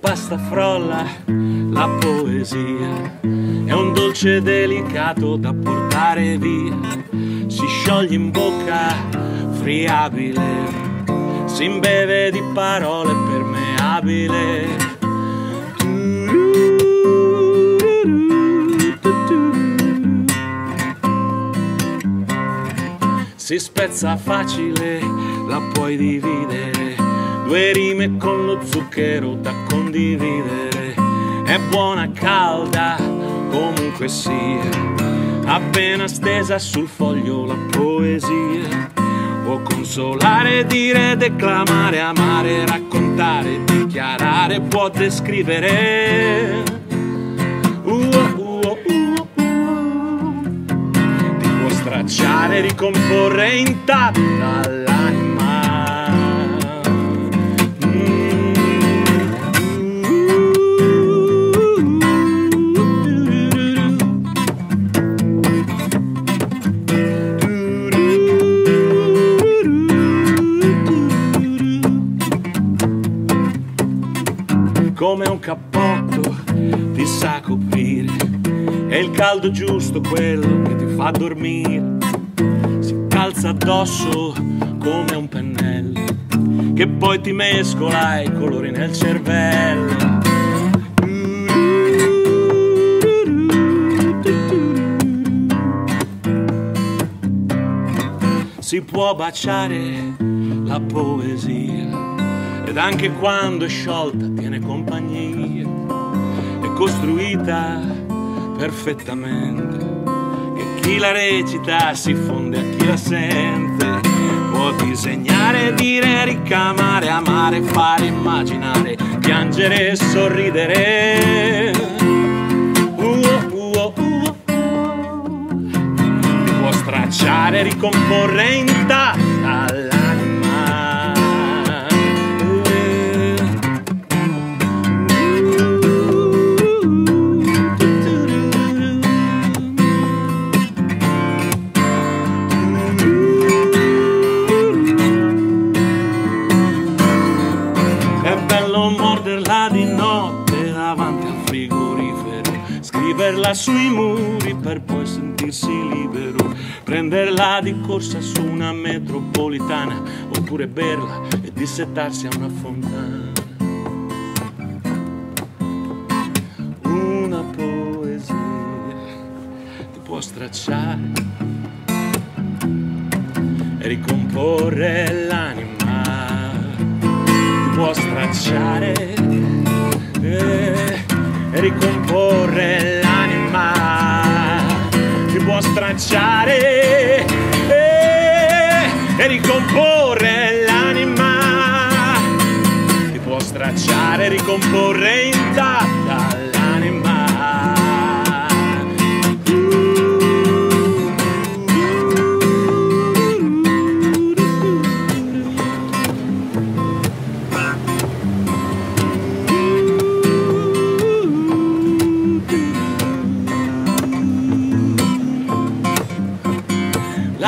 Basta frolla la poesia, è un dolce delicato da portare via, si scioglie in bocca friabile, si imbeve di parole permeabile. Si spezza facile, la puoi dividere, due rime con lo zucchero da condividere. È buona, calda, comunque sia, appena stesa sul foglio la poesia. Può consolare, dire, declamare, amare, raccontare, dichiarare, può descrivere. Uh, uh, uh, uh, può stracciare, ricomporre intatta l'anima. Cappotto ti sa coprire, è il caldo giusto quello che ti fa dormire. Si calza addosso come un pennello, che poi ti mescola i colori nel cervello. Si può baciare la poesia ed anche quando è sciolta tiene compagnia, è costruita perfettamente, che chi la recita si fonde a chi la sente, può disegnare, dire, ricamare, amare, fare, immaginare, piangere e sorridere. Uh, uh, uh, può stracciare, ricomporre intatta l'anima. Bello morderla di notte davanti al frigorifero, scriverla sui muri per poi sentirsi libero, prenderla di corsa su una metropolitana, oppure berla e dissettarsi a una fontana. Una poesia ti può stracciare e ricomporre l'anima stracciare eh, e ricomporre l'anima. Ti può stracciare eh, e ricomporre l'anima? Ti può stracciare ricomporre intatta l'anima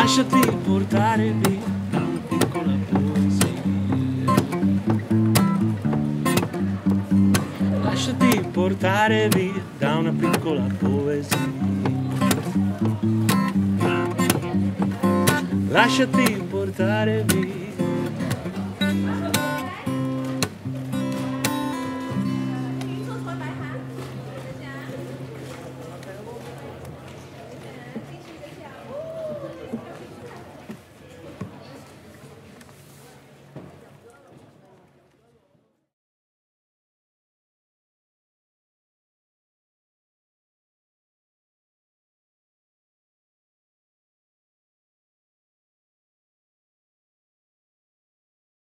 Lasciati portare via da una piccola poesia. Lasciati portare via da una piccola poesia. Lasciati portare via